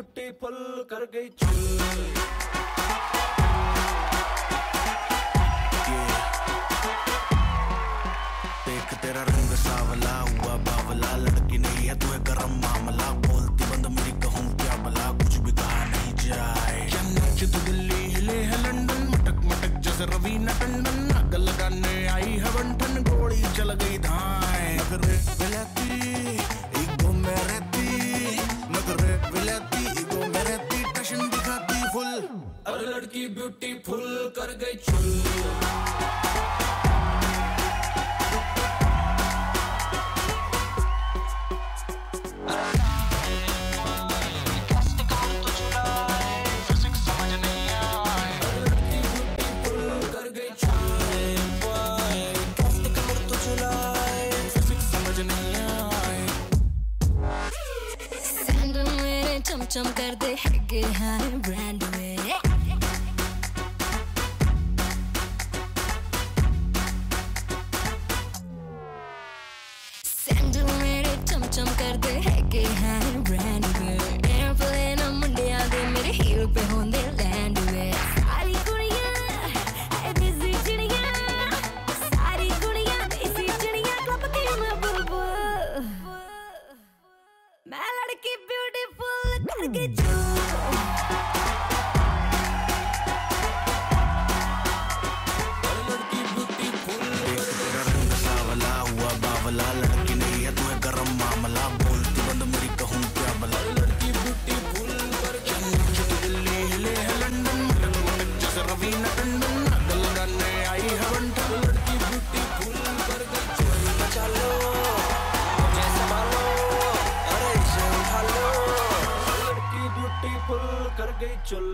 Beautiful कर गई देख तेरा रंग सावला हुआ, बावला, लड़की नहीं है, तू है गरम मामला। बोलती, बंद मेरी कहूँ क्या भला, कुछ भी कहा नहीं जाए। क्या नाच तू दिल्ली, हिले है, लंदन मटक मटक जैसे रवीना लड़की ब्यूटीफुल कर गई मेरे चमचम कर दे हैगे हाय ब्रांड मेरे चमचम कर दे हैगे हाय ब्रांड मेरे एयरप्लेन मुंडिया दे, मेरे हील पे होंदे लैंड वे। सारी कुड़ियाँ ऐ देसी चिड़ियाँ। सारी कुड़ियाँ देसी चिड़ियाँ क्लब की मैं बुलबुल। मैं लड़की ब्यूटीफुल करके जो बोलती बंद मेरी कहूँ क्या भला? लड़की कर गई चल दिल्ली हिले है लंदन। जैसे रवीना टंडन आई है बंठन लड़की चुल चलो मुझे संभालो अरे लड़की ब्यूटीफुल कर गई चुल।